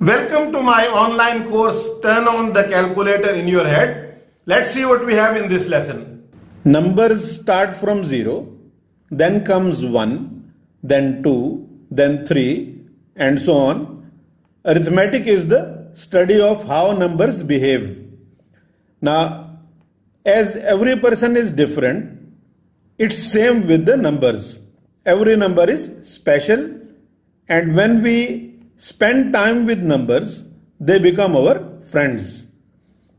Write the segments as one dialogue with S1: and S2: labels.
S1: Welcome to my online course Turn on the calculator in your head. Let's see what we have in this lesson.
S2: Numbers start from 0, then comes 1, then 2, then 3 and so on. Arithmetic is the study of how numbers behave. Now, as every person is different, it's same with the numbers. Every number is special and when we spend time with numbers, they become our friends.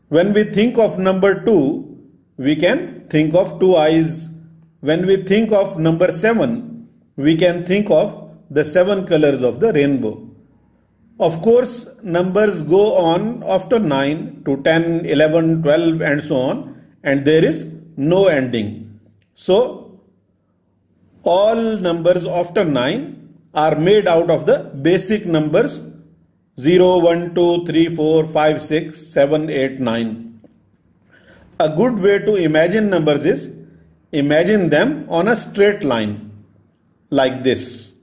S2: When we think of number 2, we can think of two eyes. When we think of number 7, we can think of the seven colors of the rainbow. Of course, numbers go on after 9 to 10, 11, 12 and so on and there is no ending. So, all numbers after 9 are made out of the basic numbers 0, 1, 2, 3, 4, 5, 6, 7, 8, 9. A good way to imagine numbers is imagine them on a straight line like this.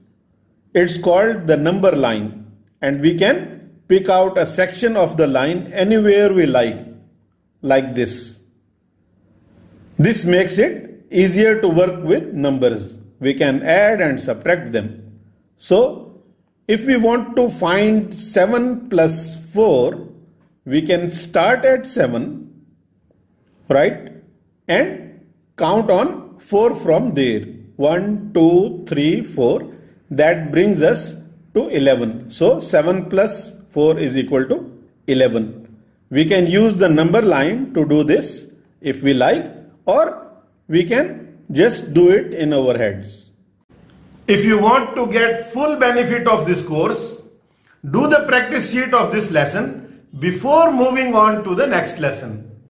S2: It's called the number line and we can pick out a section of the line anywhere we like like this. This makes it easier to work with numbers. We can add and subtract them. So, if we want to find 7 plus 4, we can start at 7, right? And count on 4 from there. 1, 2, 3, 4. That brings us to 11. So, 7 plus 4 is equal to 11. We can use the number line to do this if we like or we can just do it in our heads.
S1: If you want to get full benefit of this course, do the practice sheet of this lesson before moving on to the next lesson.